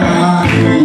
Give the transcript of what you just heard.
Bye.